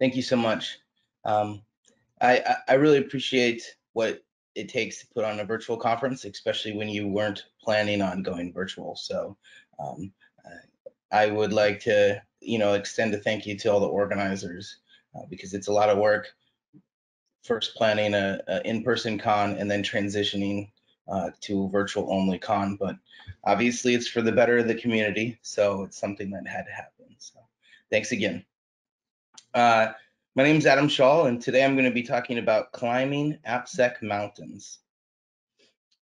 Thank you so much. Um, I, I really appreciate what it takes to put on a virtual conference, especially when you weren't planning on going virtual. So um, I would like to, you know, extend a thank you to all the organizers uh, because it's a lot of work. First planning a, a in-person con and then transitioning uh, to virtual only con, but obviously it's for the better of the community. So it's something that had to happen. So thanks again. Uh, my name is Adam Schaal, and today I'm going to be talking about climbing AppSec mountains.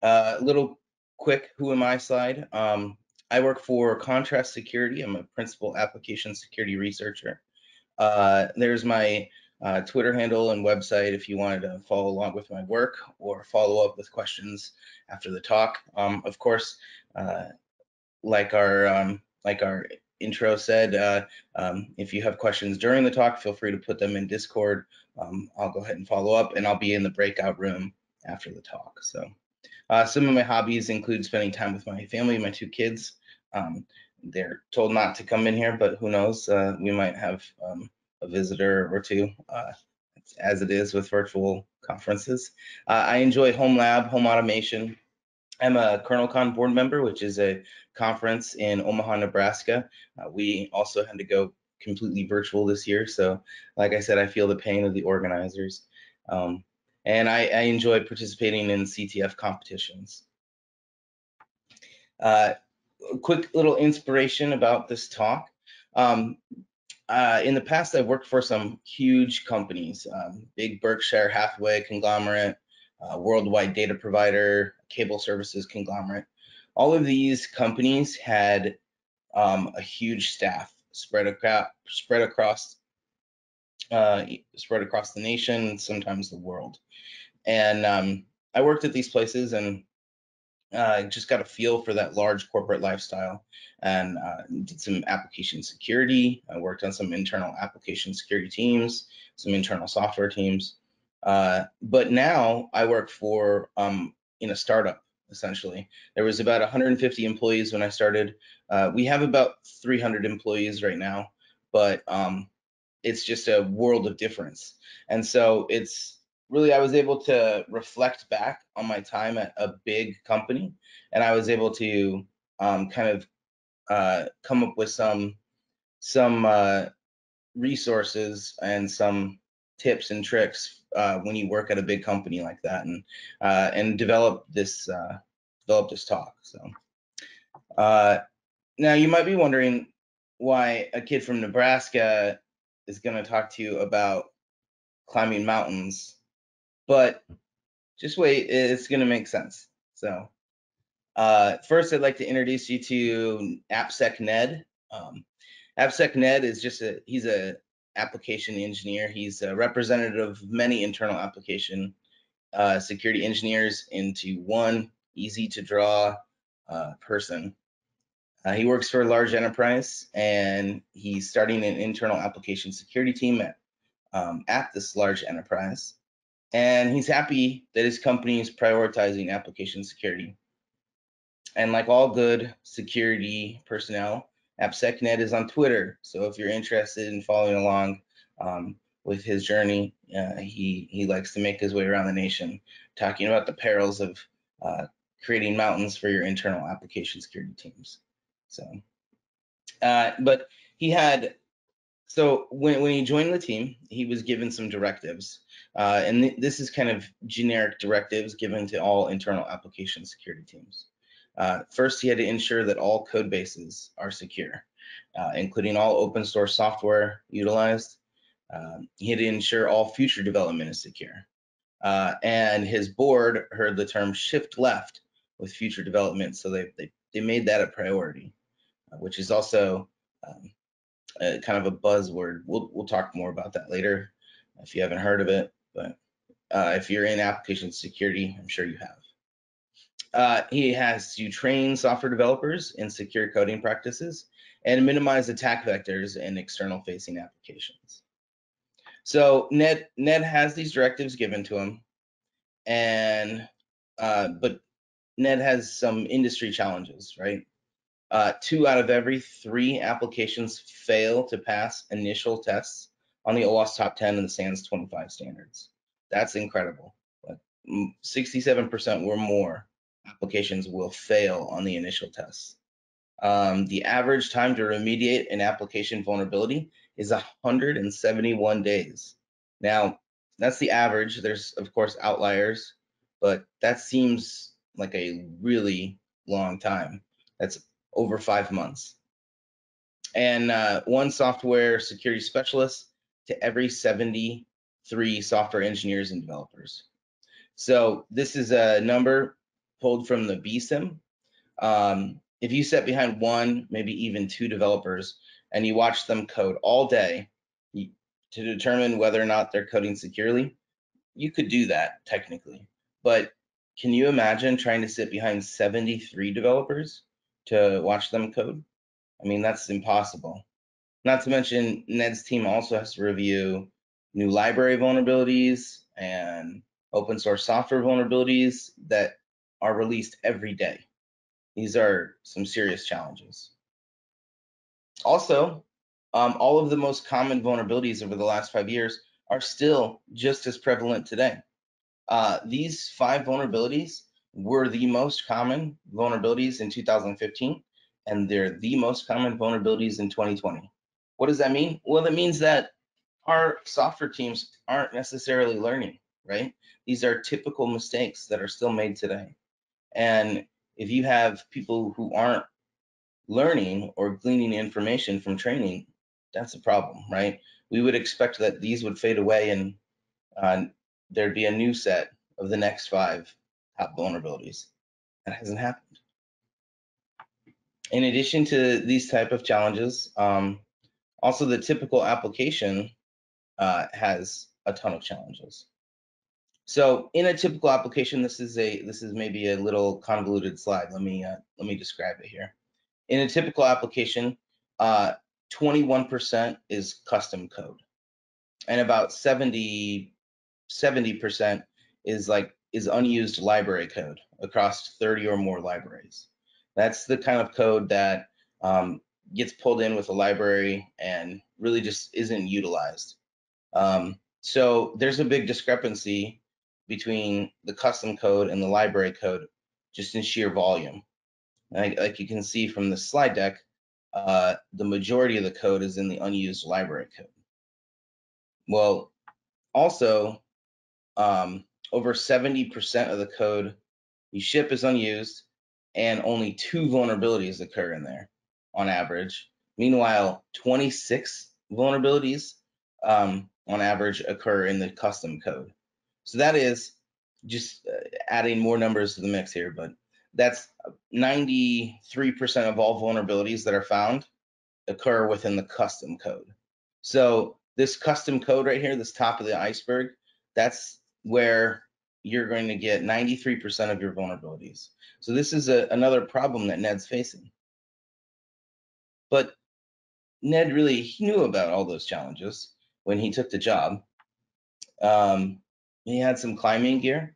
A uh, little quick who am I slide. Um, I work for Contrast Security. I'm a principal application security researcher. Uh, there's my uh, Twitter handle and website if you wanted to follow along with my work or follow up with questions after the talk. Um, of course, uh, like our um, like our intro said, uh, um, if you have questions during the talk, feel free to put them in Discord. Um, I'll go ahead and follow up, and I'll be in the breakout room after the talk. So, uh, some of my hobbies include spending time with my family, my two kids. Um, they're told not to come in here, but who knows? Uh, we might have um, a visitor or two, uh, as it is with virtual conferences. Uh, I enjoy home lab, home automation, I'm a KernelCon board member, which is a conference in Omaha, Nebraska. Uh, we also had to go completely virtual this year. So, like I said, I feel the pain of the organizers. Um, and I, I, enjoy participating in CTF competitions. Uh, quick little inspiration about this talk. Um, uh, in the past, I've worked for some huge companies, um, big Berkshire Hathaway conglomerate, uh, worldwide data provider, cable services conglomerate. All of these companies had um, a huge staff spread across spread across uh, spread across the nation, sometimes the world. And um, I worked at these places and uh, just got a feel for that large corporate lifestyle and uh, did some application security. I worked on some internal application security teams, some internal software teams. Uh, but now I work for um, in a startup essentially. There was about 150 employees when I started. Uh, we have about 300 employees right now, but um, it's just a world of difference. And so it's really I was able to reflect back on my time at a big company, and I was able to um, kind of uh, come up with some some uh, resources and some tips and tricks uh, when you work at a big company like that and uh, and develop this uh, develop this talk. So uh, now you might be wondering why a kid from Nebraska is going to talk to you about climbing mountains, but just wait, it's going to make sense. So uh, first, I'd like to introduce you to AppSec Ned. Um, AppSec Ned is just a he's a application engineer. He's a representative of many internal application uh, security engineers into one easy to draw uh, person. Uh, he works for a large enterprise and he's starting an internal application security team at, um, at this large enterprise. And he's happy that his company is prioritizing application security. And like all good security personnel, AppSecNed is on Twitter. So if you're interested in following along um, with his journey, uh, he he likes to make his way around the nation, talking about the perils of uh, creating mountains for your internal application security teams. So, uh, but he had so when when he joined the team, he was given some directives, uh, and th this is kind of generic directives given to all internal application security teams. Uh, first, he had to ensure that all code bases are secure, uh, including all open source software utilized. Um, he had to ensure all future development is secure. Uh, and his board heard the term shift left with future development, so they, they, they made that a priority, uh, which is also um, a, kind of a buzzword. We'll, we'll talk more about that later if you haven't heard of it, but uh, if you're in application security, I'm sure you have. Uh, he has to train software developers in secure coding practices and minimize attack vectors in external facing applications. So Ned Ned has these directives given to him, and uh, but Ned has some industry challenges, right? Uh, two out of every three applications fail to pass initial tests on the OWASP top 10 and the SANS 25 standards. That's incredible. Like 67% were more applications will fail on the initial tests. Um, the average time to remediate an application vulnerability is 171 days. Now, that's the average. There's, of course, outliers, but that seems like a really long time. That's over five months. And uh, one software security specialist to every 73 software engineers and developers. So this is a number pulled from the BSIMM. Um, if you sit behind one, maybe even two developers, and you watch them code all day to determine whether or not they're coding securely, you could do that technically. But can you imagine trying to sit behind 73 developers to watch them code? I mean, that's impossible. Not to mention, Ned's team also has to review new library vulnerabilities and open source software vulnerabilities that are released every day. These are some serious challenges. Also, um, all of the most common vulnerabilities over the last five years are still just as prevalent today. Uh, these five vulnerabilities were the most common vulnerabilities in 2015, and they're the most common vulnerabilities in 2020. What does that mean? Well, that means that our software teams aren't necessarily learning, right? These are typical mistakes that are still made today. And if you have people who aren't learning or gleaning information from training, that's a problem, right? We would expect that these would fade away and uh, there'd be a new set of the next five top vulnerabilities. That hasn't happened. In addition to these type of challenges, um, also the typical application uh, has a ton of challenges. So in a typical application, this is a this is maybe a little convoluted slide. Let me uh, let me describe it here. In a typical application, 21% uh, is custom code, and about 70 70% is like is unused library code across 30 or more libraries. That's the kind of code that um, gets pulled in with a library and really just isn't utilized. Um, so there's a big discrepancy between the custom code and the library code just in sheer volume. Like, like you can see from the slide deck, uh, the majority of the code is in the unused library code. Well, also, um, over 70% of the code you ship is unused, and only two vulnerabilities occur in there on average. Meanwhile, 26 vulnerabilities um, on average occur in the custom code. So that is just uh, adding more numbers to the mix here, but that's 93% of all vulnerabilities that are found occur within the custom code. So this custom code right here, this top of the iceberg, that's where you're going to get 93% of your vulnerabilities. So this is a, another problem that Ned's facing. But Ned really he knew about all those challenges when he took the job. Um, he had some climbing gear.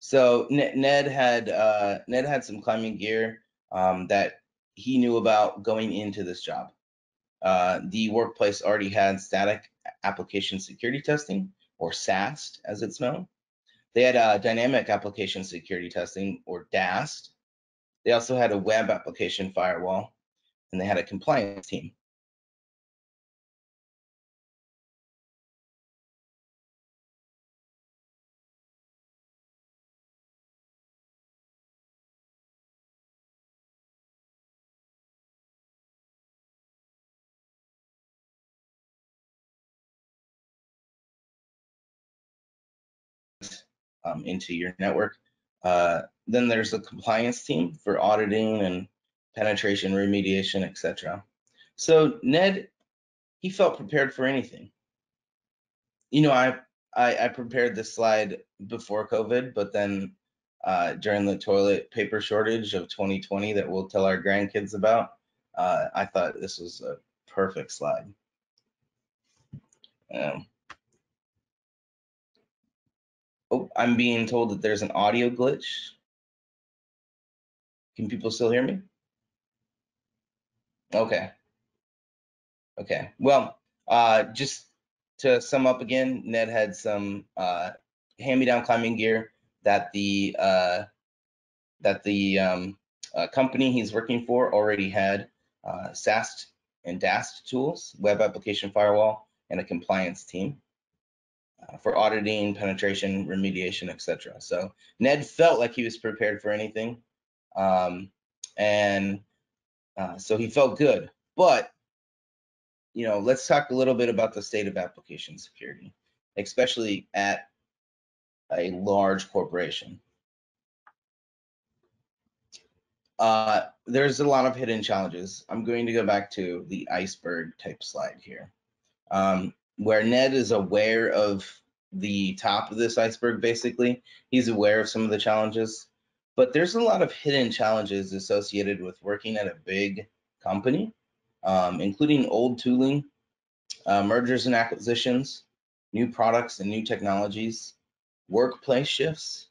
So Ned had uh, Ned had some climbing gear um, that he knew about going into this job. Uh, the workplace already had static application security testing, or SAST as it's known. They had uh, dynamic application security testing, or DAST. They also had a web application firewall, and they had a compliance team. Um, into your network. Uh, then there's the compliance team for auditing and penetration remediation, etc. So Ned, he felt prepared for anything. You know, I, I, I prepared this slide before COVID, but then uh, during the toilet paper shortage of 2020 that we'll tell our grandkids about, uh, I thought this was a perfect slide. Um, Oh, I'm being told that there's an audio glitch. Can people still hear me? Okay. Okay. Well, uh, just to sum up again, Ned had some uh, hand-me-down climbing gear that the uh, that the um, uh, company he's working for already had uh, SAST and DAST tools, web application firewall, and a compliance team for auditing, penetration, remediation, etc. So Ned felt like he was prepared for anything, um, and uh, so he felt good. But you know, let's talk a little bit about the state of application security, especially at a large corporation. Uh, there's a lot of hidden challenges. I'm going to go back to the iceberg type slide here, um, where Ned is aware of the top of this iceberg, basically. He's aware of some of the challenges, but there's a lot of hidden challenges associated with working at a big company, um, including old tooling, uh, mergers and acquisitions, new products and new technologies, workplace shifts,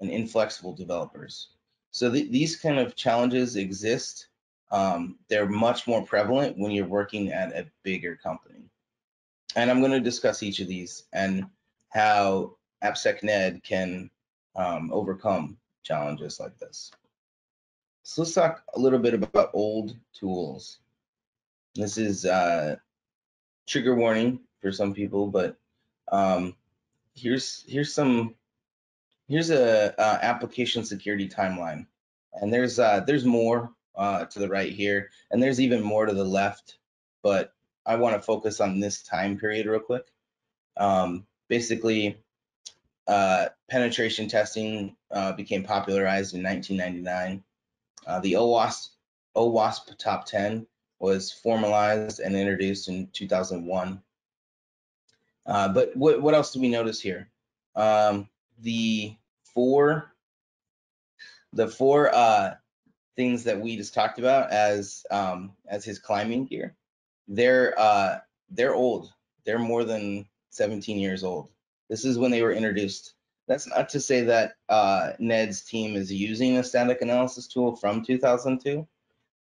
and inflexible developers. So th these kind of challenges exist. Um, they're much more prevalent when you're working at a bigger company. And I'm going to discuss each of these and how AppSecNed can um, overcome challenges like this. So let's talk a little bit about old tools. This is uh, trigger warning for some people, but um, here's here's some here's a application security timeline, and there's uh, there's more uh, to the right here, and there's even more to the left, but I want to focus on this time period real quick. Um, basically, uh, penetration testing uh, became popularized in 1999. Uh, the OWASP, OWASP Top 10 was formalized and introduced in 2001. Uh, but what, what else do we notice here? Um, the four the four uh, things that we just talked about as um, as his climbing gear, they're uh, they're old. They're more than 17 years old. This is when they were introduced. That's not to say that uh, Ned's team is using a static analysis tool from 2002,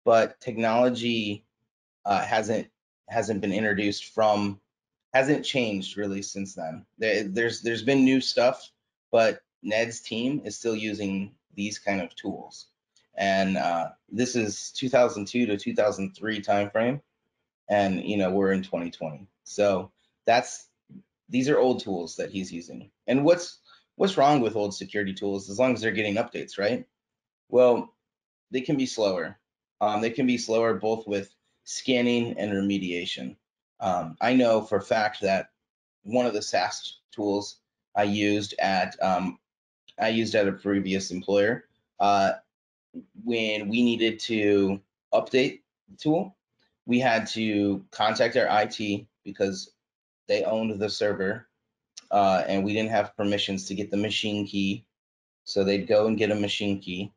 but technology uh, hasn't hasn't been introduced from hasn't changed really since then. There, there's there's been new stuff, but Ned's team is still using these kind of tools. And uh, this is 2002 to 2003 timeframe, and you know we're in 2020. So that's these are old tools that he's using. And what's what's wrong with old security tools as long as they're getting updates, right? Well, they can be slower. Um, they can be slower both with scanning and remediation. Um, I know for a fact that one of the SAST tools I used at um, I used at a previous employer uh, when we needed to update the tool, we had to contact our IT because they owned the server uh, and we didn't have permissions to get the machine key. So they'd go and get a machine key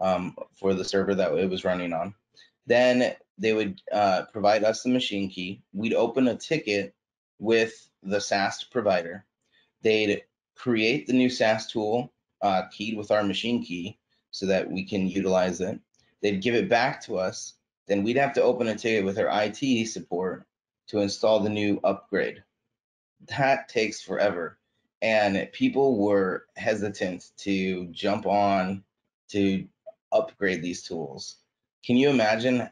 um, for the server that it was running on. Then they would uh, provide us the machine key. We'd open a ticket with the SAST provider. They'd create the new SAST tool uh, keyed with our machine key so that we can utilize it. They'd give it back to us. Then we'd have to open a ticket with our IT support to install the new upgrade. That takes forever. And people were hesitant to jump on to upgrade these tools. Can you imagine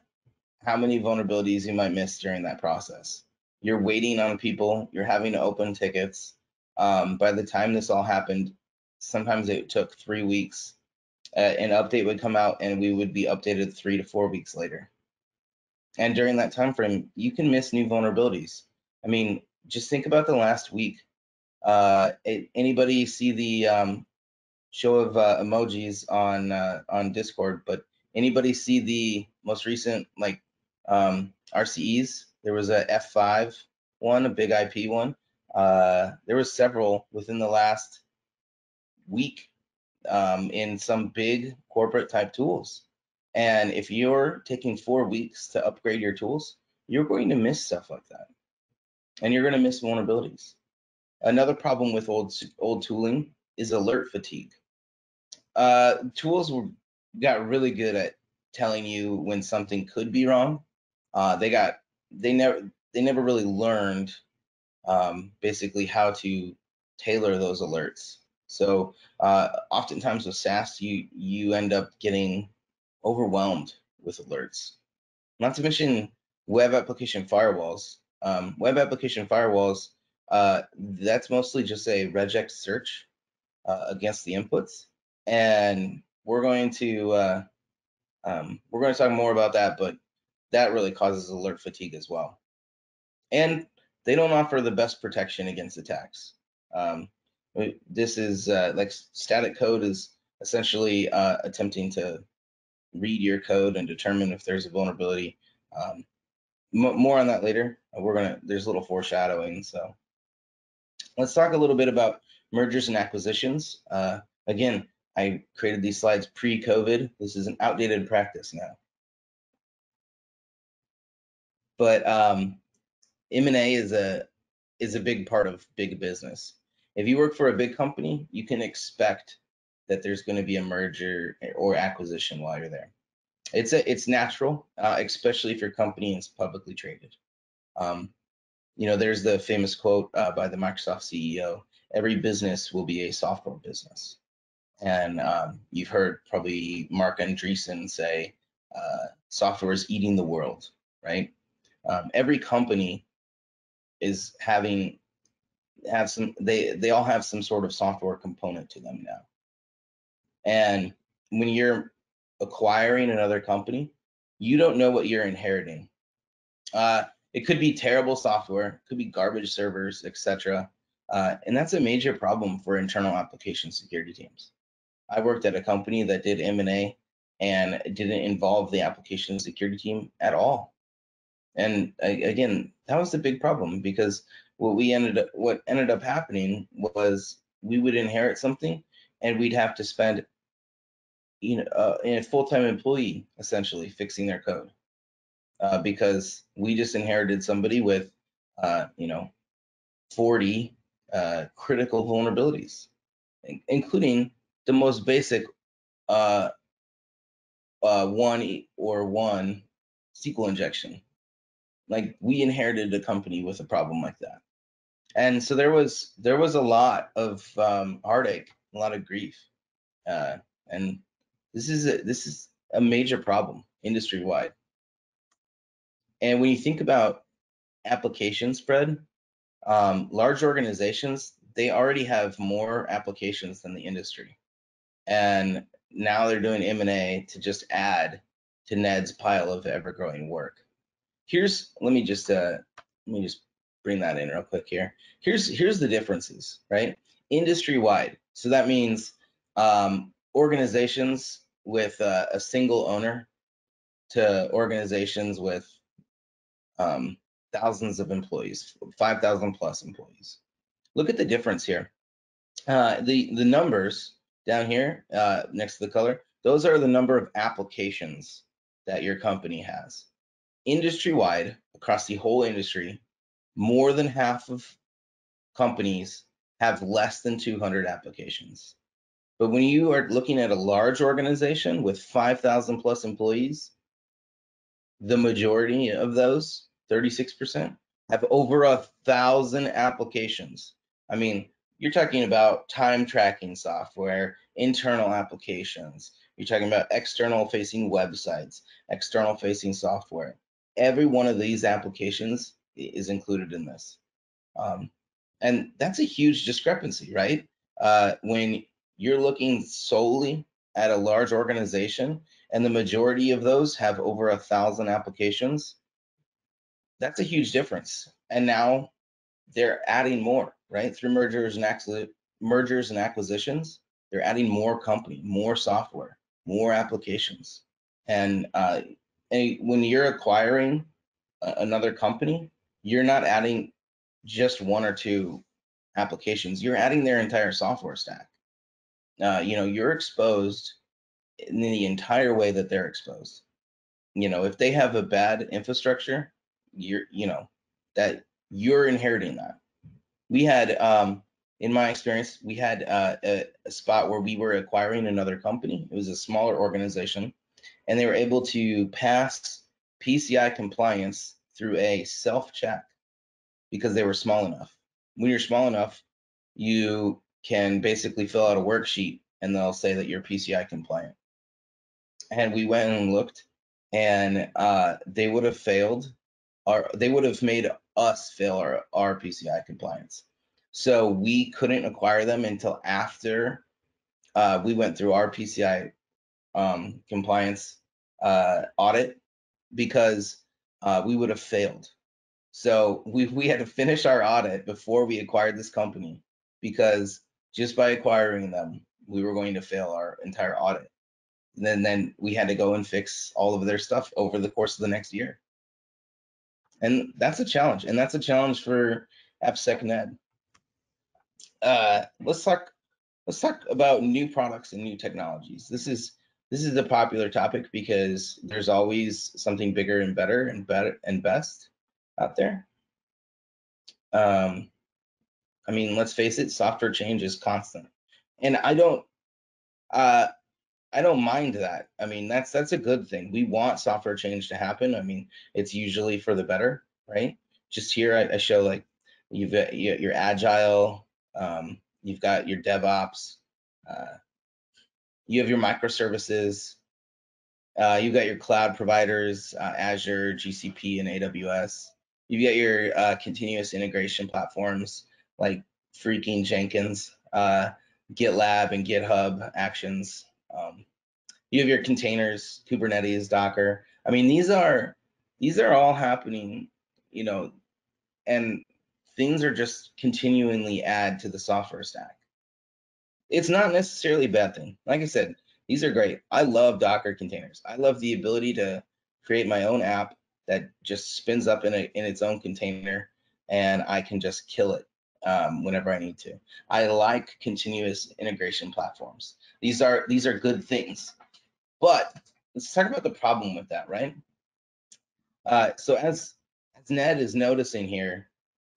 how many vulnerabilities you might miss during that process? You're waiting on people, you're having to open tickets. Um, by the time this all happened, sometimes it took three weeks. Uh, an update would come out and we would be updated three to four weeks later. And during that time frame, you can miss new vulnerabilities. I mean, just think about the last week. Uh, anybody see the um, show of uh, emojis on uh, on Discord? But anybody see the most recent like um, RCEs? There was a F5 one, a BIG-IP one. Uh, there was several within the last week um, in some big corporate type tools. And if you're taking four weeks to upgrade your tools, you're going to miss stuff like that. And you're going to miss vulnerabilities. Another problem with old old tooling is alert fatigue. Uh, tools were, got really good at telling you when something could be wrong. Uh, they got they never they never really learned um, basically how to tailor those alerts. So uh, oftentimes with SAST, you you end up getting overwhelmed with alerts. Not to mention web application firewalls. Um, web application firewalls, uh, that's mostly just a regex search uh, against the inputs, and we're going to uh, um, we're going to talk more about that, but that really causes alert fatigue as well. And they don't offer the best protection against attacks. Um, this is uh, like static code is essentially uh, attempting to read your code and determine if there's a vulnerability. Um, more on that later. We're gonna there's a little foreshadowing. So let's talk a little bit about mergers and acquisitions. Uh, again, I created these slides pre-COVID. This is an outdated practice now. But um, M&A is a is a big part of big business. If you work for a big company, you can expect that there's going to be a merger or acquisition while you're there. It's a, it's natural, uh, especially if your company is publicly traded. Um, you know, there's the famous quote uh, by the Microsoft CEO: "Every business will be a software business." And um, you've heard probably Marc Andreessen say, uh, "Software is eating the world." Right? Um, every company is having have some they they all have some sort of software component to them now and when you're acquiring another company you don't know what you're inheriting. Uh, it could be terrible software could be garbage servers etc uh, and that's a major problem for internal application security teams. I worked at a company that did m&a and didn't involve the application security team at all. And again, that was the big problem because what we ended up what ended up happening was we would inherit something and we'd have to spend you know uh, a full-time employee essentially fixing their code. Uh, because we just inherited somebody with uh, you know 40 uh, critical vulnerabilities including the most basic uh, uh, one or one SQL injection. Like we inherited a company with a problem like that. And so there was there was a lot of um, heartache a lot of grief and this is a, this is a major problem industry wide and when you think about application spread um, large organizations they already have more applications than the industry and now they're doing m&a to just add to ned's pile of ever-growing work here's let me just uh let me just bring that in real quick here. Here's here's the differences, right? Industry wide. So that means um, organizations with uh, a single owner to organizations with um, thousands of employees, 5,000 plus employees. Look at the difference here. Uh, the the numbers down here uh, next to the color, those are the number of applications that your company has industry wide, across the whole industry, more than half of companies have less than 200 applications. But when you are looking at a large organization with 5,000 plus employees, the majority of those, 36%, have over a thousand applications. I mean, you're talking about time tracking software, internal applications, you're talking about external facing websites, external facing software every one of these applications is included in this. Um, and that's a huge discrepancy, right? Uh, when you're looking solely at a large organization and the majority of those have over a thousand applications, that's a huge difference. And now they're adding more, right? Through mergers and mergers and acquisitions, they're adding more company, more software, more applications. And uh, and when you're acquiring another company, you're not adding just one or two applications. You're adding their entire software stack. Uh, you know, you're exposed in the entire way that they're exposed. You know, if they have a bad infrastructure, you're, you know, that you're inheriting that. We had, um, in my experience, we had uh, a, a spot where we were acquiring another company. It was a smaller organization and they were able to pass PCI compliance through a self check because they were small enough. when you're small enough, you can basically fill out a worksheet and they'll say that you're PCI compliant. And we went and looked, and uh, they would have failed, or they would have made us fail our, our PCI compliance. So we couldn't acquire them until after uh, we went through our PCI um, compliance uh, audit because uh, we would have failed. So we, we had to finish our audit before we acquired this company because just by acquiring them, we were going to fail our entire audit. And then, then we had to go and fix all of their stuff over the course of the next year. And that's a challenge. And that's a challenge for AppSecNed. Uh, let's talk let's talk about new products and new technologies. This is this is a popular topic because there's always something bigger and better and better and best out there. Um, I mean, let's face it, software change is constant, and I don't, uh, I don't mind that. I mean, that's that's a good thing. We want software change to happen. I mean, it's usually for the better, right? Just here, I, I show like you've got your agile, um, you've got your DevOps, uh, you have your microservices, uh, you've got your cloud providers, uh, Azure, GCP, and AWS. You've got your uh, continuous integration platforms like freaking Jenkins, uh, GitLab, and GitHub Actions. Um, you have your containers, Kubernetes, Docker. I mean, these are these are all happening, you know, and things are just continually add to the software stack. It's not necessarily a bad thing. Like I said, these are great. I love Docker containers. I love the ability to create my own app that just spins up in a in its own container and I can just kill it um, whenever I need to. I like continuous integration platforms. These are these are good things, but let's talk about the problem with that, right? Uh, so as as Ned is noticing here,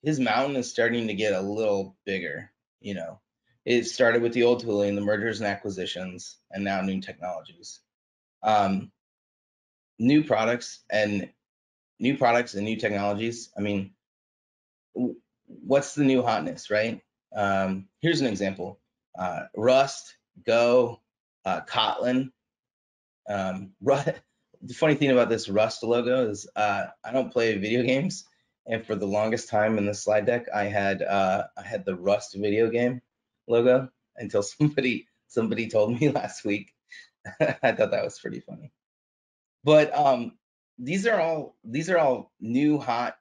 his mountain is starting to get a little bigger. You know, it started with the old tooling, the mergers and acquisitions, and now new technologies. Um, new products and new products and new technologies. I mean, what's the new hotness, right? Um, here's an example: uh, Rust, Go, uh, Kotlin. Um, Rust, the funny thing about this Rust logo is uh, I don't play video games, and for the longest time in the slide deck, I had uh, I had the Rust video game logo until somebody somebody told me last week. I thought that was pretty funny. But um, these are all these are all new hot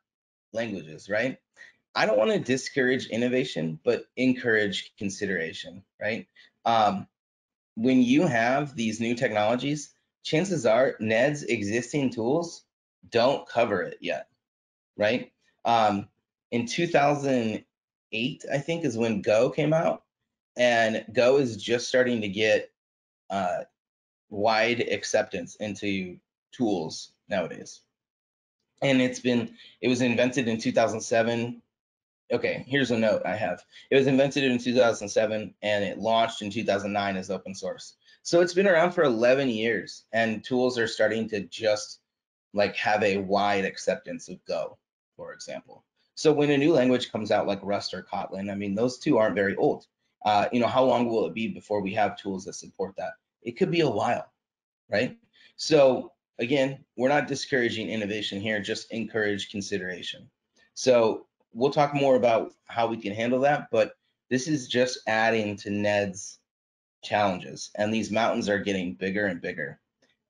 languages, right? I don't want to discourage innovation, but encourage consideration, right? Um, when you have these new technologies, chances are Ned's existing tools don't cover it yet, right? Um, in 2008, I think, is when Go came out, and Go is just starting to get uh, wide acceptance into tools nowadays. And it's been, it was invented in 2007 okay, here's a note I have. It was invented in 2007 and it launched in 2009 as open source. So it's been around for 11 years and tools are starting to just like have a wide acceptance of Go, for example. So when a new language comes out like Rust or Kotlin, I mean, those two aren't very old. Uh, you know, how long will it be before we have tools that support that? It could be a while, right? So again, we're not discouraging innovation here, just encourage consideration. So we'll talk more about how we can handle that, but this is just adding to Ned's challenges. And these mountains are getting bigger and bigger.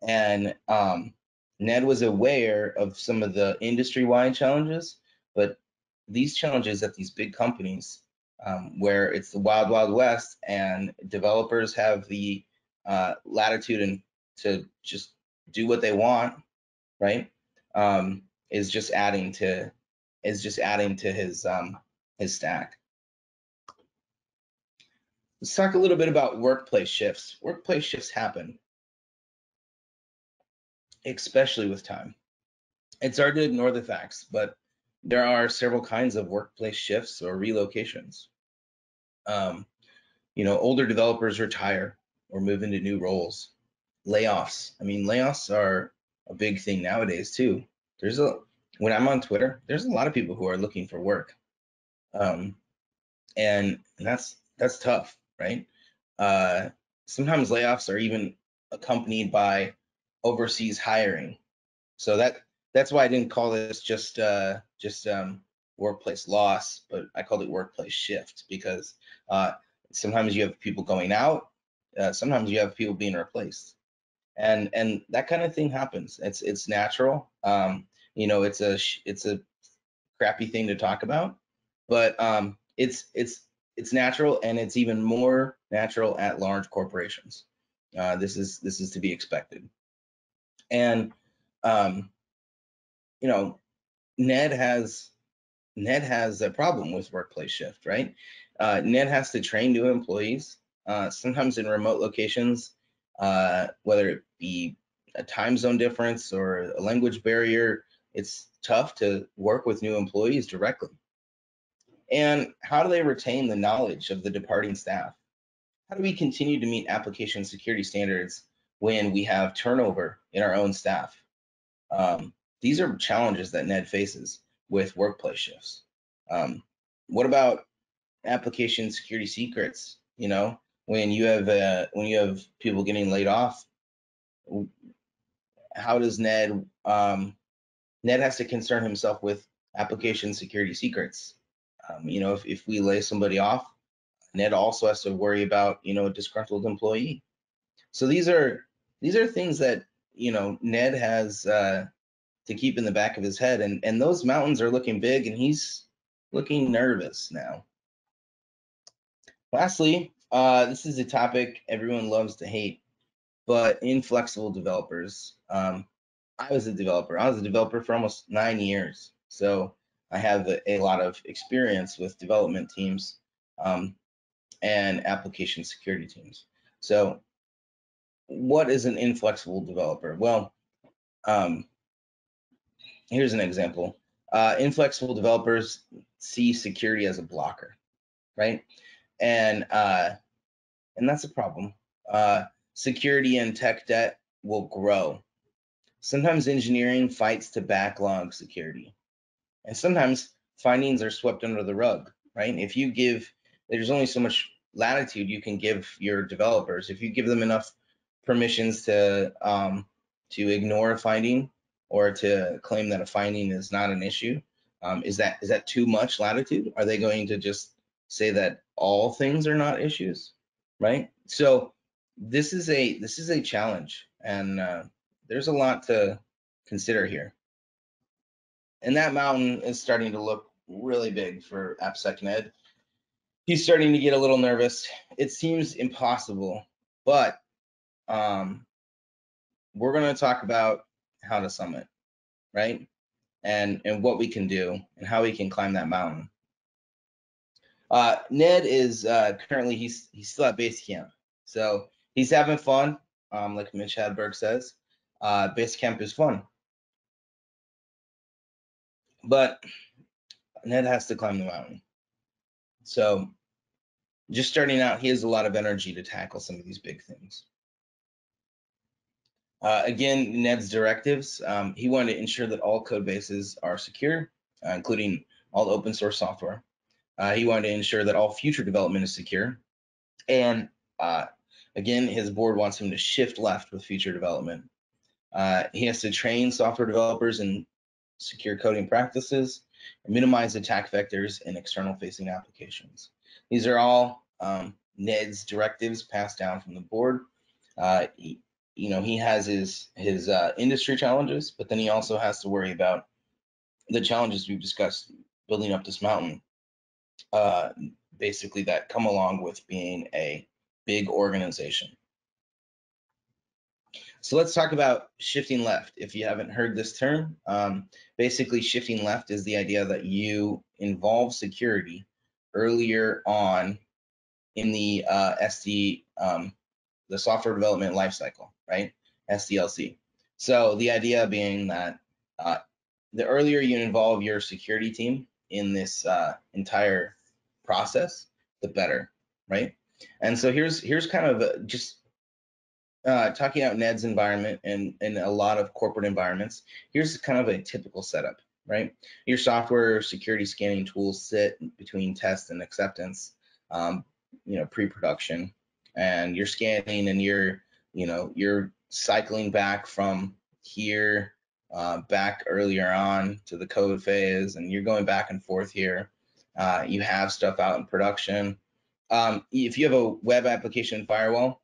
And um, Ned was aware of some of the industry-wide challenges, but these challenges at these big companies, um, where it's the wild, wild west, and developers have the uh, latitude and to just do what they want, right? Um, is just adding to is just adding to his um, his stack. Let's talk a little bit about workplace shifts. Workplace shifts happen, especially with time. It's hard to ignore the facts, but there are several kinds of workplace shifts or relocations. Um, you know, older developers retire or move into new roles. Layoffs. I mean, layoffs are a big thing nowadays too. There's a when I'm on Twitter, there's a lot of people who are looking for work. Um, and, that's that's tough, right? Uh, sometimes layoffs are even accompanied by overseas hiring. So that that's why I didn't call this just uh, just um, workplace loss, but I called it workplace shift because uh, sometimes you have people going out, uh, sometimes you have people being replaced, and and that kind of thing happens. It's it's natural. Um, you know, it's a it's a crappy thing to talk about, but um, it's it's it's natural and it's even more natural at large corporations. Uh, this is this is to be expected, and um, you know, Ned has Ned has a problem with workplace shift, right? Uh, Ned has to train new employees, uh, sometimes in remote locations, uh, whether it be a time zone difference or a language barrier. It's tough to work with new employees directly. And how do they retain the knowledge of the departing staff? How do we continue to meet application security standards when we have turnover in our own staff? Um, these are challenges that Ned faces with workplace shifts. Um, what about application security secrets? You know, when you have uh, when you have people getting laid off, how does Ned um, Ned has to concern himself with application security secrets? Um, you know, if, if we lay somebody off, Ned also has to worry about you know a disgruntled employee. So these are these are things that you know Ned has uh, to keep in the back of his head. And, and those mountains are looking big and he's looking nervous now. Lastly, uh, this is a topic everyone loves to hate, but inflexible developers. Um, I was a developer. I was a developer for almost nine years. So I have a, a lot of experience with development teams um, and application security teams. So what is an inflexible developer? Well, um, here's an example. Uh, inflexible developers see security as a blocker, right? And uh, and that's a problem. Uh, security and tech debt will grow. Sometimes engineering fights to backlog security, and sometimes findings are swept under the rug, right? If you give, there's only so much latitude you can give your developers. If you give them enough permissions to um, to ignore a finding, or to claim that a finding is not an issue. Um, is that is that too much latitude? Are they going to just say that all things are not issues, right? So this is a this is a challenge, and uh, there's a lot to consider here. And that mountain is starting to look really big for AppSecNed. He's starting to get a little nervous. It seems impossible, but um, we're going to talk about how to summit, right? And and what we can do and how we can climb that mountain. Uh, Ned is uh, currently he's he's still at base camp, so he's having fun. Um, like Mitch Hedberg says, uh, base camp is fun, but Ned has to climb the mountain. So just starting out, he has a lot of energy to tackle some of these big things. Uh, again, Ned's directives, um, he wanted to ensure that all code bases are secure, uh, including all open source software. Uh, he wanted to ensure that all future development is secure. And uh, again, his board wants him to shift left with future development. Uh, he has to train software developers in secure coding practices and minimize attack vectors in external facing applications. These are all um, Ned's directives passed down from the board. Uh, he, you know, he has his his uh, industry challenges, but then he also has to worry about the challenges we've discussed building up this mountain. Uh, basically, that come along with being a big organization. So let's talk about shifting left. If you haven't heard this term, um, basically shifting left is the idea that you involve security earlier on in the uh, SD um, the software development lifecycle, right? SDLC. So the idea being that uh, the earlier you involve your security team in this uh, entire process, the better, right? And so here's here's kind of a, just uh, talking about Ned's environment and in a lot of corporate environments. Here's kind of a typical setup. right? Your software security scanning tools sit between test and acceptance, um, you know, pre-production, and you're scanning and you're, you know, you're cycling back from here uh, back earlier on to the code phase, and you're going back and forth here. Uh, you have stuff out in production. Um, if you have a web application firewall,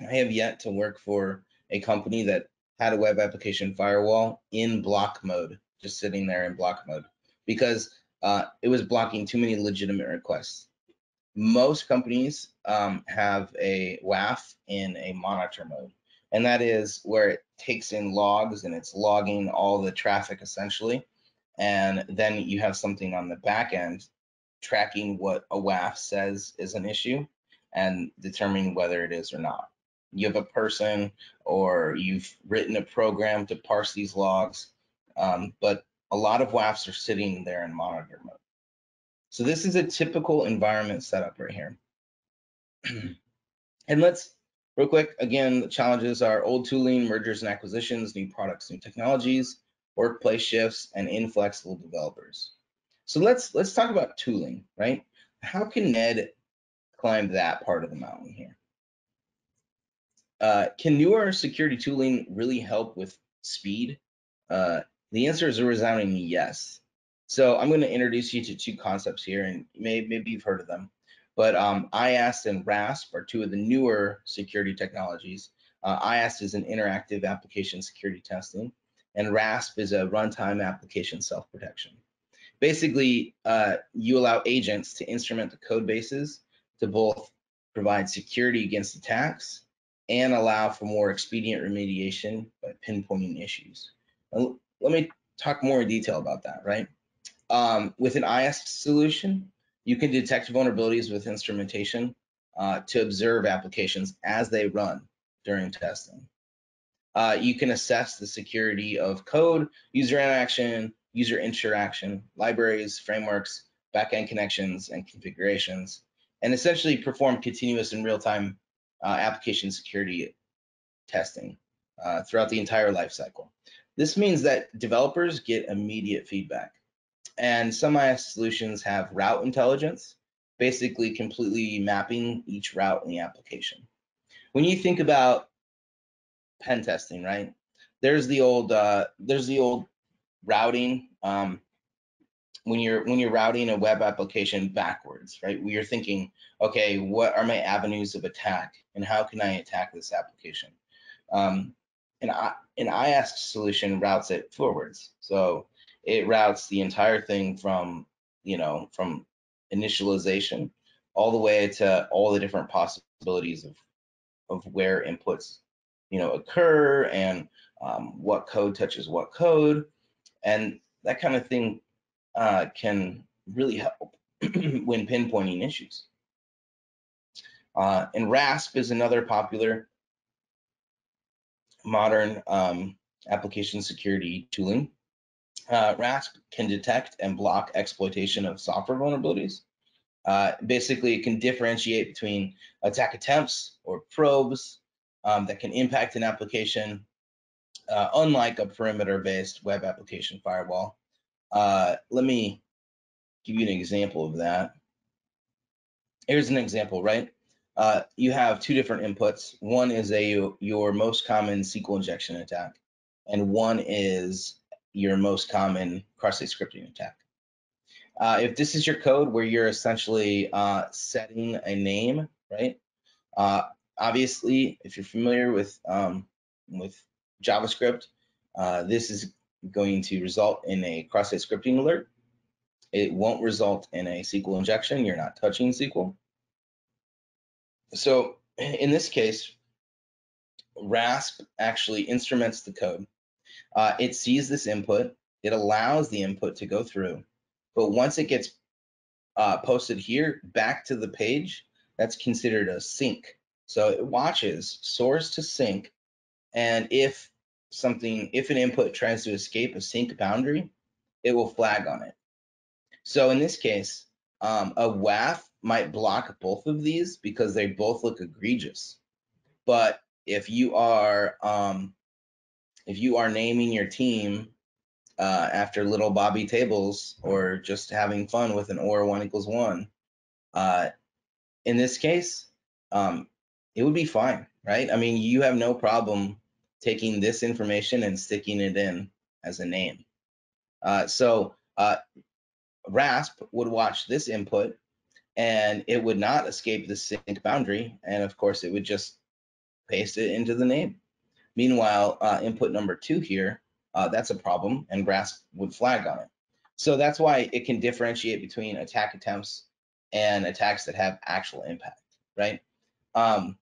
I have yet to work for a company that had a web application firewall in block mode, just sitting there in block mode, because uh, it was blocking too many legitimate requests. Most companies um, have a WAF in a monitor mode, and that is where it takes in logs and it's logging all the traffic essentially. And then you have something on the back end tracking what a WAF says is an issue and determining whether it is or not you have a person or you've written a program to parse these logs, um, but a lot of WAFs are sitting there in monitor mode. So this is a typical environment setup right here. and let's, real quick, again, the challenges are old tooling, mergers and acquisitions, new products, new technologies, workplace shifts, and inflexible developers. So let's let's talk about tooling, right? How can Ned climb that part of the mountain here? Uh, can newer security tooling really help with speed? Uh, the answer is a resounding yes. So I'm going to introduce you to two concepts here, and maybe, maybe you've heard of them. But um, IAST and RASP are two of the newer security technologies. Uh, IAST is an interactive application security testing, and RASP is a runtime application self-protection. Basically, uh, you allow agents to instrument the code bases to both provide security against attacks and allow for more expedient remediation by pinpointing issues. Now, let me talk more in detail about that, right? Um, with an IAST solution, you can detect vulnerabilities with instrumentation uh, to observe applications as they run during testing. Uh, you can assess the security of code, user interaction, user interaction, libraries, frameworks, backend connections, and configurations, and essentially perform continuous and real-time uh, application security testing uh, throughout the entire lifecycle. This means that developers get immediate feedback. And some IAST solutions have route intelligence, basically completely mapping each route in the application. When you think about pen testing, right? There's the old uh, there's the old routing. Um, when you're when you're routing a web application backwards, right? You're thinking, okay, what are my avenues of attack, and how can I attack this application? Um, and I an IAST solution routes it forwards, so it routes the entire thing from you know from initialization all the way to all the different possibilities of of where inputs you know occur and um, what code touches what code and that kind of thing uh, can really help when pinpointing issues. Uh, and RASP is another popular modern um, application security tooling. Uh, RASP can detect and block exploitation of software vulnerabilities. Uh, basically, it can differentiate between attack attempts or probes um, that can impact an application, uh, unlike a perimeter-based web application firewall. Uh, let me give you an example of that. Here's an example, right? Uh, you have two different inputs. One is a your most common SQL injection attack, and one is your most common cross-site scripting attack. Uh, if this is your code where you're essentially uh, setting a name, right? Uh, obviously, if you're familiar with um, with JavaScript, uh, this is going to result in a cross-site scripting alert. It won't result in a SQL injection. You're not touching SQL. So in this case, RASP actually instruments the code. Uh, it sees this input. It allows the input to go through. But once it gets uh, posted here back to the page, that's considered a sink. So it watches source to sink. And if something, if an input tries to escape a sink boundary, it will flag on it. So in this case, um, a WAF might block both of these because they both look egregious. But if you are um, if you are naming your team uh, after little Bobby tables or just having fun with an or one equals one. Uh, in this case, um, it would be fine, right? I mean, you have no problem taking this information and sticking it in as a name. Uh, so uh, RASP would watch this input and it would not escape the sink boundary. And of course, it would just paste it into the name. Meanwhile, uh, input number two here, uh, that's a problem and RASP would flag on it. So that's why it can differentiate between attack attempts and attacks that have actual impact, right? Um,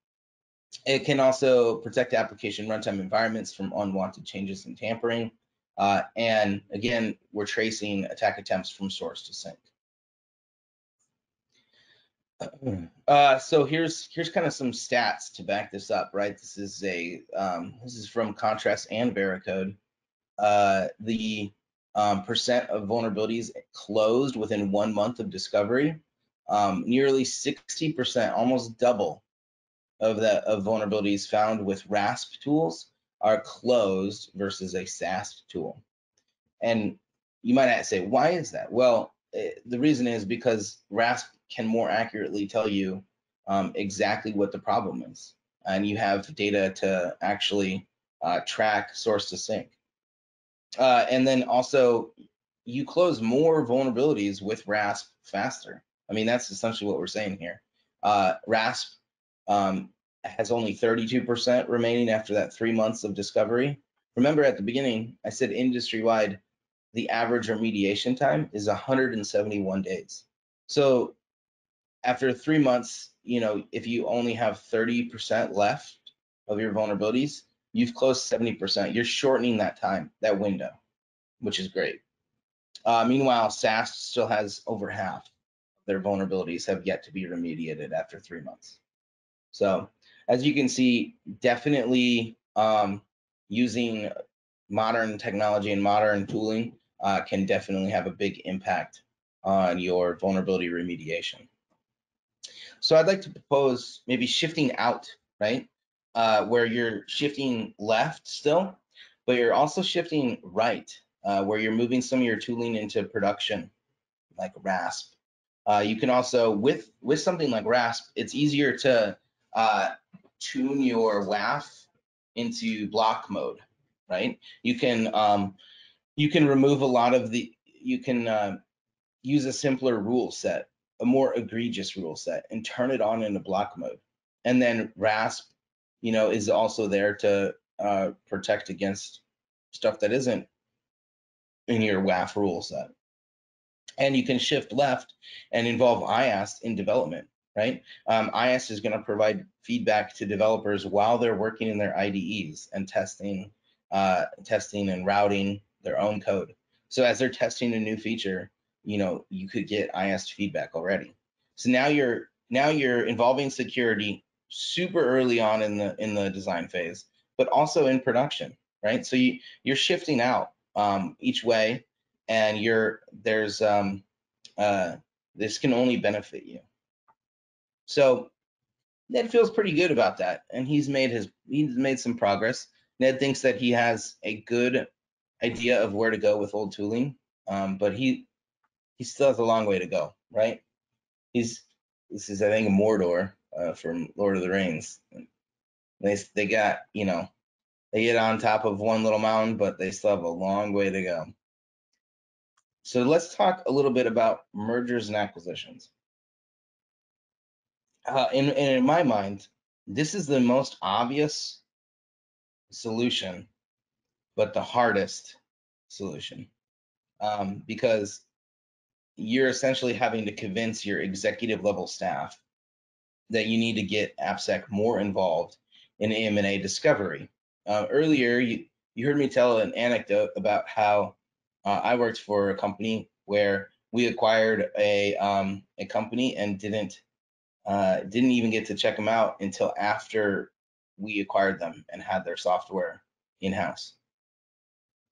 it can also protect application runtime environments from unwanted changes and tampering. Uh, and again, we're tracing attack attempts from source to sink. Uh, so here's here's kind of some stats to back this up, right? This is a um, this is from Contrast and Veracode. Uh, the um, percent of vulnerabilities closed within one month of discovery, um, nearly 60%, almost double of the of vulnerabilities found with RASP tools are closed versus a SAST tool. And you might say, why is that? Well, eh, the reason is because RASP can more accurately tell you um, exactly what the problem is. And you have data to actually uh, track source to sink. Uh, and then also, you close more vulnerabilities with RASP faster. I mean, that's essentially what we're saying here. Uh, RASP um, has only 32% remaining after that three months of discovery. Remember at the beginning, I said industry wide, the average remediation time is 171 days. So after three months, you know, if you only have 30% left of your vulnerabilities, you've closed 70%. You're shortening that time, that window, which is great. Uh, meanwhile, SAST still has over half of their vulnerabilities have yet to be remediated after three months. So as you can see, definitely um, using modern technology and modern tooling uh, can definitely have a big impact on your vulnerability remediation. So I'd like to propose maybe shifting out, right? Uh, where you're shifting left still, but you're also shifting right, uh, where you're moving some of your tooling into production, like RASP. Uh, you can also, with, with something like RASP, it's easier to uh, tune your WAF into block mode, right? You can um, you can remove a lot of the you can uh, use a simpler rule set, a more egregious rule set, and turn it on into block mode. And then RASP, you know, is also there to uh, protect against stuff that isn't in your WAF rule set. And you can shift left and involve IAST in development right? Um, IAST is going to provide feedback to developers while they're working in their IDEs and testing, uh, testing and routing their own code. So as they're testing a new feature, you know, you could get IAST feedback already. So now you're now you're involving security super early on in the in the design phase, but also in production, right? So you you're shifting out um, each way, and you're there's um, uh, this can only benefit you. So Ned feels pretty good about that, and he's made his he's made some progress. Ned thinks that he has a good idea of where to go with old tooling, um, but he he still has a long way to go, right? He's this is I think Mordor uh, from Lord of the Rings. They they got you know they get on top of one little mountain, but they still have a long way to go. So let's talk a little bit about mergers and acquisitions uh, in, in my mind, this is the most obvious solution, but the hardest solution um, because you're essentially having to convince your executive level staff that you need to get AppSec more involved in M&A discovery. Uh, earlier, you, you heard me tell an anecdote about how uh, I worked for a company where we acquired a um, a company and didn't uh, didn't even get to check them out until after we acquired them and had their software in-house.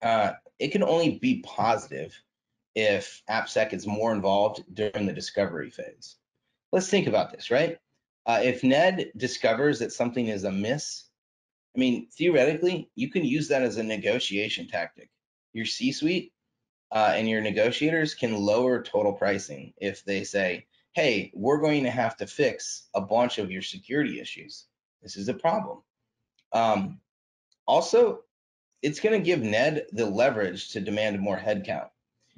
Uh, it can only be positive if AppSec is more involved during the discovery phase. Let's think about this, right? Uh, if Ned discovers that something is amiss, I mean, theoretically, you can use that as a negotiation tactic. your C-suite uh, and your negotiators can lower total pricing if they say, hey, we're going to have to fix a bunch of your security issues. This is a problem. Um, also, it's going to give Ned the leverage to demand more headcount.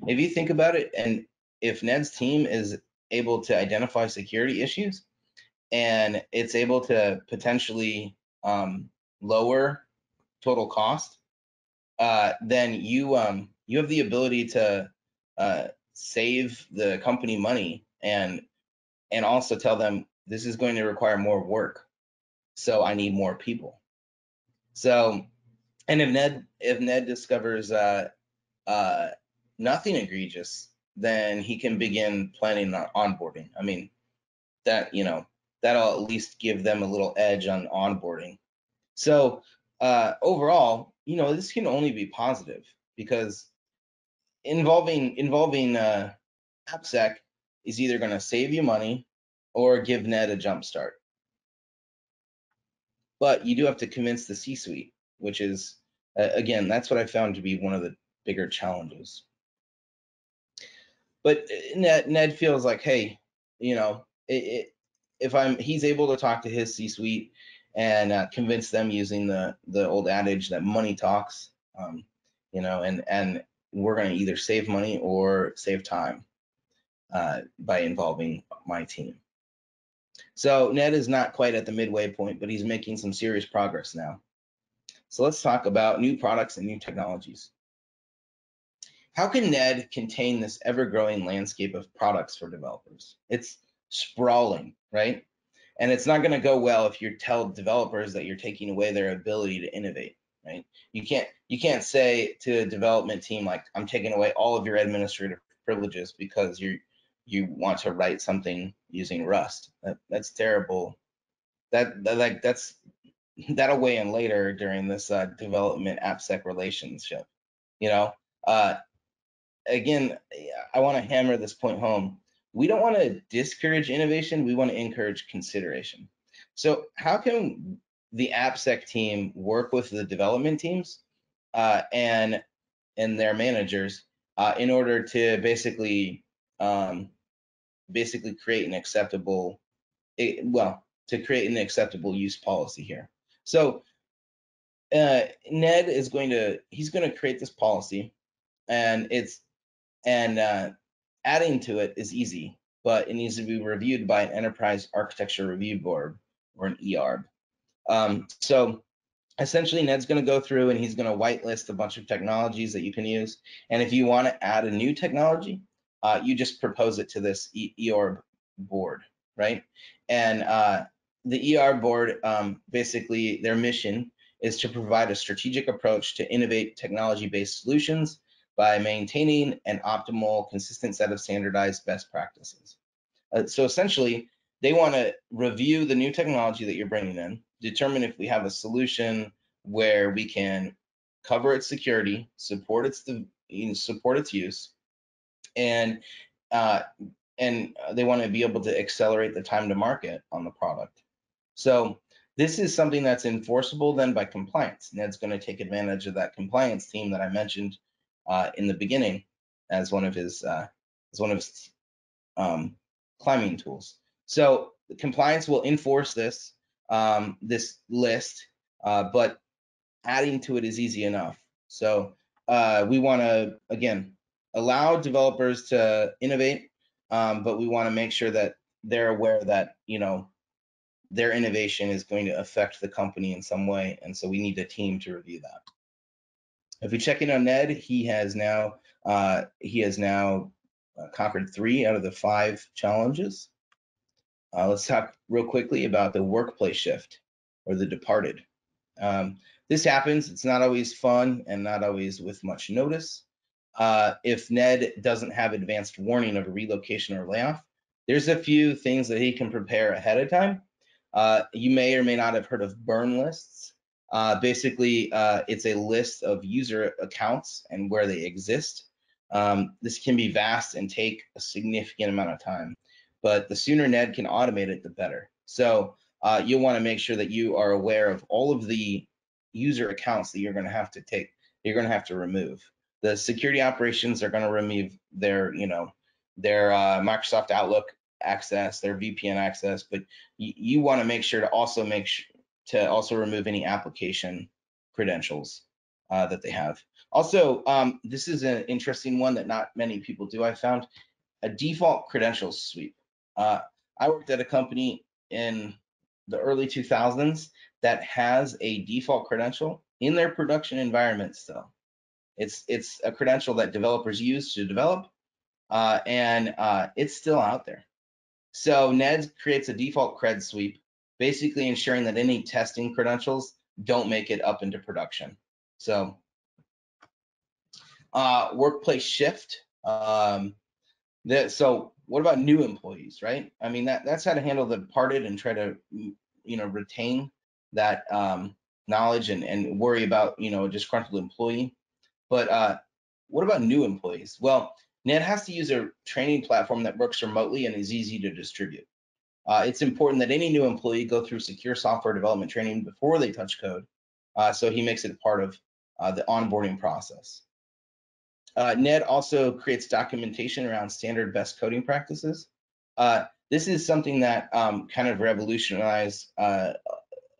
If you think about it, and if Ned's team is able to identify security issues and it's able to potentially um, lower total cost, uh, then you um, you have the ability to uh, save the company money and and also tell them this is going to require more work, so I need more people. So, and if Ned if Ned discovers uh, uh, nothing egregious, then he can begin planning on onboarding. I mean, that you know that'll at least give them a little edge on onboarding. So uh, overall, you know, this can only be positive because involving involving uh, AppSec is either going to save you money or give Ned a jump start. But you do have to convince the C-suite, which is uh, again, that's what I found to be one of the bigger challenges. But uh, Ned, Ned feels like, hey, you know, it, it, if I'm, he's able to talk to his C-suite and uh, convince them using the the old adage that money talks, um, you know, and and we're going to either save money or save time uh, by involving my team. So Ned is not quite at the midway point, but he's making some serious progress now. So let's talk about new products and new technologies. How can Ned contain this ever-growing landscape of products for developers? It's sprawling, right? And it's not going to go well if you tell developers that you're taking away their ability to innovate, right? You can't you can't say to a development team like I'm taking away all of your administrative privileges because you you want to write something using Rust. That, that's terrible. That, that like that's that'll weigh in later during this uh, development AppSec relationship. You know, uh, again, I want to hammer this point home we don't want to discourage innovation, we want to encourage consideration. So how can the AppSec team work with the development teams uh, and and their managers uh, in order to basically um, basically create an acceptable eh, well to create an acceptable use policy here. So uh, Ned is going to he's going to create this policy and it's and uh, adding to it is easy, but it needs to be reviewed by an enterprise architecture review board or an EARB. Um, so essentially Ned's going to go through and he's going to whitelist a bunch of technologies that you can use. And if you want to add a new technology, uh, you just propose it to this e EARB board, right? And uh, the ER board, um, basically their mission is to provide a strategic approach to innovate technology-based solutions by maintaining an optimal, consistent set of standardized best practices. Uh, so essentially, they want to review the new technology that you're bringing in, determine if we have a solution where we can cover its security, support its support its use, and uh, and they want to be able to accelerate the time to market on the product. So this is something that's enforceable then by compliance. Ned's going to take advantage of that compliance team that I mentioned uh, in the beginning as one of his uh, as one of his um, climbing tools. So the compliance will enforce this um, this list, uh, but adding to it is easy enough. So uh, we want to again allow developers to innovate, um, but we want to make sure that they're aware that you know their innovation is going to affect the company in some way, and so we need a team to review that. If we check in on Ned, he has now uh, he has now uh, conquered three out of the five challenges. Uh, let's talk real quickly about the workplace shift or the departed. Um, this happens. It's not always fun and not always with much notice. Uh, if Ned doesn't have advanced warning of a relocation or layoff, there's a few things that he can prepare ahead of time. Uh, you may or may not have heard of burn lists. Uh, basically, uh, it's a list of user accounts and where they exist. Um, this can be vast and take a significant amount of time, but the sooner Ned can automate it, the better. So uh, you'll want to make sure that you are aware of all of the user accounts that you're going to have to take, you're going to have to remove. The security operations are going to remove their, you know, their uh, Microsoft Outlook access, their VPN access, but you, want to make sure to also make sure to also remove any application credentials uh, that they have. Also, um, this is an interesting one that not many people do. I found a default credentials sweep. Uh, I worked at a company in the early 2000s that has a default credential in their production environment still. It's it's a credential that developers use to develop, uh, and uh, it's still out there. So Ned creates a default cred sweep, basically ensuring that any testing credentials don't make it up into production. So uh, workplace shift. Um, that, so what about new employees, right? I mean, that, that's how to handle the departed and try to, you know, retain that um, knowledge and, and worry about, you know, a disgruntled employee. But uh, what about new employees? Well, Ned has to use a training platform that works remotely and is easy to distribute. Uh, it's important that any new employee go through secure software development training before they touch code. Uh, so he makes it a part of uh, the onboarding process. Uh, Ned also creates documentation around standard best coding practices. Uh, this is something that um, kind of revolutionized uh,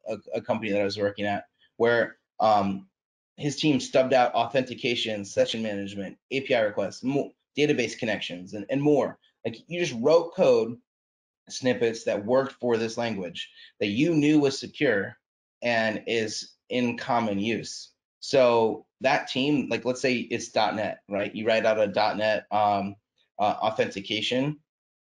a, a, company that I was working at, where um, his team stubbed out authentication, session management, API requests, more, database connections, and, and more. Like you just wrote code snippets that worked for this language that you knew was secure and is in common use. So that team, like let's say it's .NET, right? You write out a .NET um, uh, authentication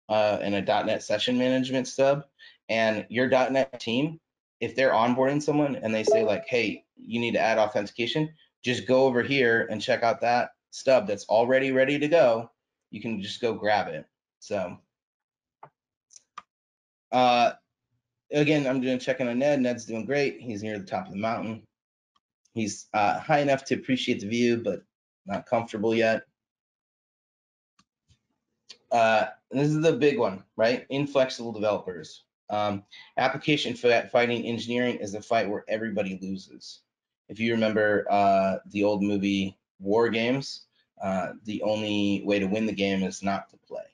uh, and a .NET session management stub, and your .NET team, if they're onboarding someone and they say like, hey, you need to add authentication, just go over here and check out that stub that's already ready to go. You can just go grab it. So uh, again, I'm doing checking on Ned. Ned's doing great. He's near the top of the mountain. He's uh, high enough to appreciate the view, but not comfortable yet. Uh, this is the big one, right? Inflexible developers. Um, application fighting engineering is a fight where everybody loses. If you remember uh, the old movie War Games, uh, the only way to win the game is not to play.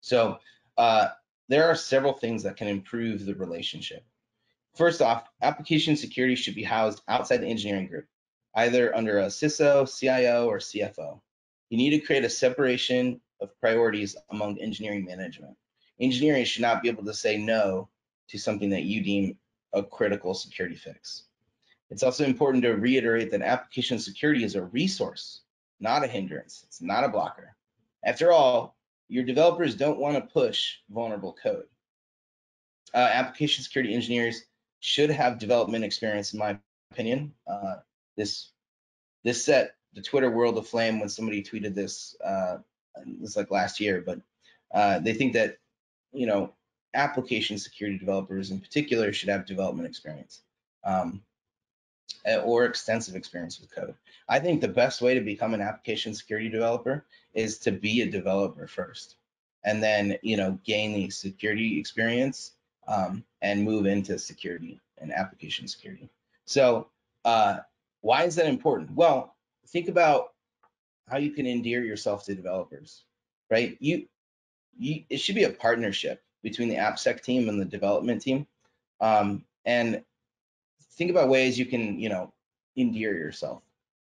So uh, there are several things that can improve the relationship. First off, application security should be housed outside the engineering group, either under a CISO, CIO, or CFO. You need to create a separation of priorities among engineering management. Engineering should not be able to say no to something that you deem a critical security fix. It's also important to reiterate that application security is a resource, not a hindrance. It's not a blocker. After all, your developers don't want to push vulnerable code. Uh, application security engineers should have development experience, in my opinion. Uh, this this set the Twitter world aflame when somebody tweeted this. Uh, it was like last year, but uh, they think that you know application security developers in particular should have development experience um, or extensive experience with code. I think the best way to become an application security developer is to be a developer first, and then you know gain the security experience um, and move into security and application security. So uh, why is that important? Well, think about how you can endear yourself to developers, right? You, you it should be a partnership between the AppSec team and the development team. Um, and think about ways you can, you know, endear yourself.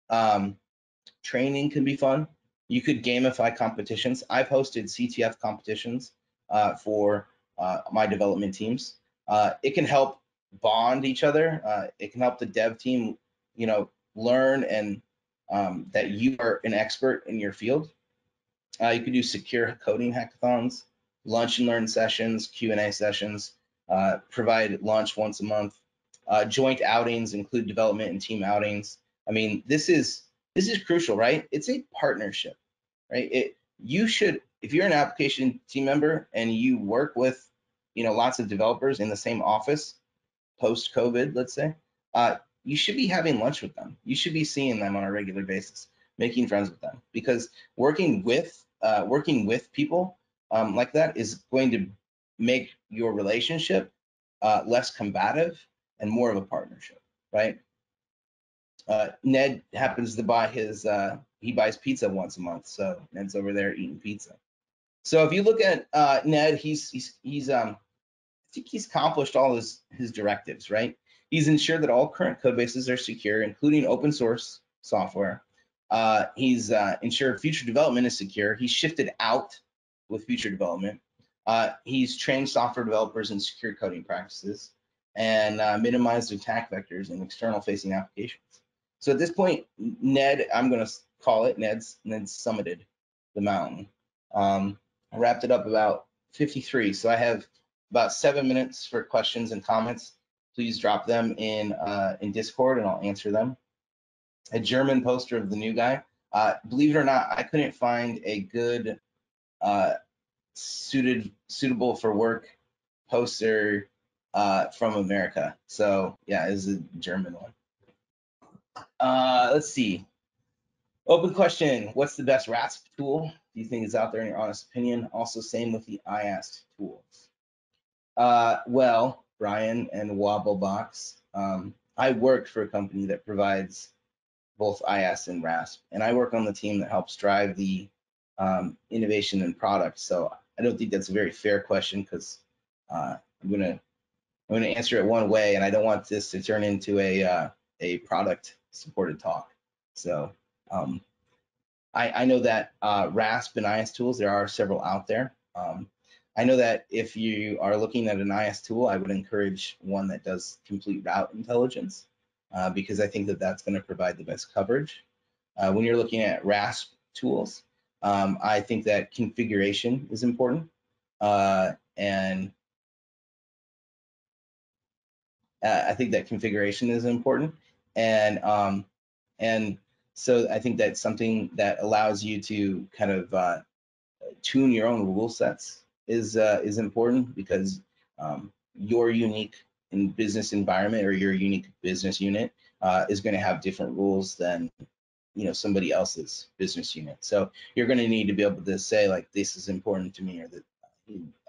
Um, training can be fun. You could gamify competitions. I've hosted CTF competitions uh, for uh, my development teams. Uh, it can help bond each other. Uh, it can help the dev team, you know, learn and um, that you are an expert in your field. Uh, you could do secure coding hackathons, lunch and learn sessions, Q&A sessions, uh, provide lunch once a month. Uh, joint outings include development and team outings. I mean, this is this is crucial, right? It's a partnership, right? It you should if you're an application team member and you work with you know lots of developers in the same office post covid let's say uh, you should be having lunch with them you should be seeing them on a regular basis making friends with them because working with uh, working with people um, like that is going to make your relationship uh, less combative and more of a partnership right uh, ned happens to buy his uh, he buys pizza once a month, so Ned's over there eating pizza. So if you look at uh, Ned, he's he's he's um I think he's accomplished all his his directives, right? He's ensured that all current code bases are secure, including open source software. Uh, he's uh, ensured future development is secure. He's shifted out with future development. Uh, he's trained software developers in secure coding practices and uh, minimized attack vectors in external facing applications. So at this point, Ned, I'm going to call it Ned's Ned summited the mountain. Um, I wrapped it up about 53. So I have about seven minutes for questions and comments. Please drop them in uh, in Discord and I'll answer them. A German poster of the new guy. Uh, believe it or not, I couldn't find a good uh, suited suitable for work poster uh, from America. So yeah, is a German one. Uh, let's see. Open question. What's the best RASP tool? Do you think is out there in your honest opinion? Also, same with the IAST tools. Uh, well, Brian and Wobblebox, um, I work for a company that provides both IAST and RASP, and I work on the team that helps drive the um, innovation and product. So I don't think that's a very fair question because uh, I'm gonna I'm gonna answer it one way, and I don't want this to turn into a uh, a product supported talk. So um, I, I know that uh, RASP and IAST tools, there are several out there. Um, I know that if you are looking at an IAST tool, I would encourage one that does complete route intelligence uh, because I think that that's going to provide the best coverage. Uh, when you're looking at RASP tools, um, I think that configuration is important uh, and uh, I think that configuration is important and um, and so I think that's something that allows you to kind of uh, tune your own rule sets is uh, is important because um, your unique in business environment or your unique business unit uh, is going to have different rules than you know somebody else's business unit. So you're going to need to be able to say like this is important to me or that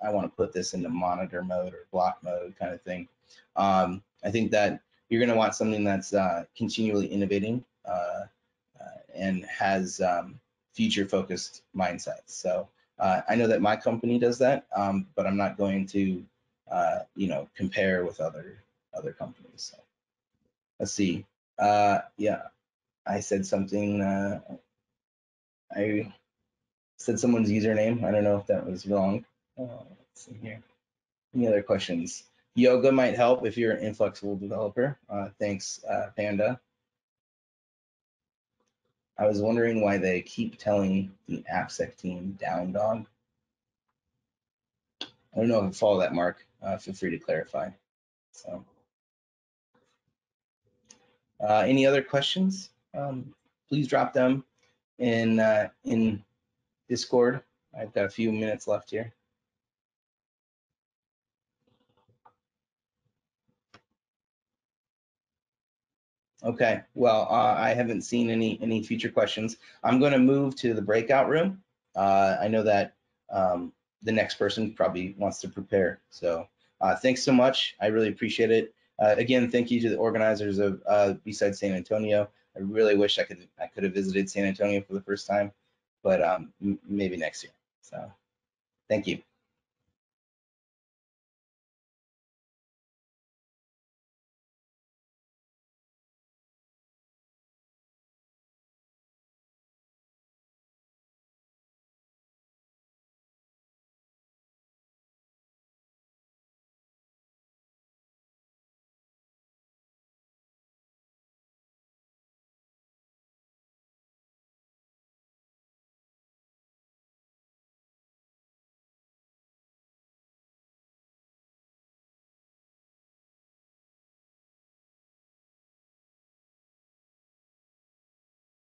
I want to put this into monitor mode or block mode kind of thing. Um, I think that you're going to want something that's uh, continually innovating uh, uh, and has um, future focused mindsets. So uh, I know that my company does that, um, but I'm not going to, uh, you know, compare with other other companies. So let's see. Uh, yeah, I said something. I said someone's username. I don't know if that was wrong. let's see here. Any other questions? Yoga might help if you're an inflexible developer. Uh, thanks, uh, Panda. I was wondering why they keep telling the AppSec team down dog. I don't know if I follow that, Mark. Uh, feel free to clarify. So, uh, any other questions? Um, please drop them in uh, in Discord. I've got a few minutes left here. Okay, well, uh, I haven't seen any any future questions. I'm going to move to the breakout room. Uh, I know that um, the next person probably wants to prepare. So uh, thanks so much. I really appreciate it. Uh, again, thank you to the organizers of uh, San Antonio. I really wish I could I could have visited San Antonio for the first time, but um, maybe next year. So thank you.